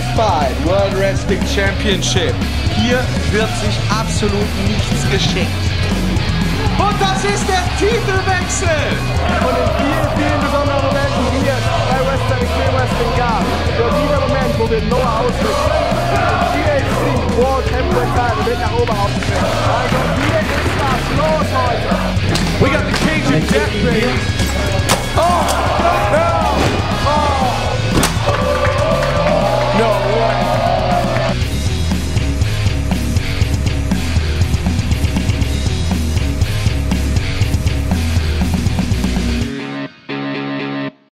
Unified World Wrestling Championship. Hier wird sich absolut nichts geschenkt. Und das ist der Titelwechsel! Und in vielen, vielen besonderen Momenten hier bei Wrestling Extreme Wrestling gab, wird dieser Moment, wo wir Noah ausrichten, den THC World Heavyweight Title mit nach oben aufgestellt. Also hier ist das los heute. We got the Cajun Death Match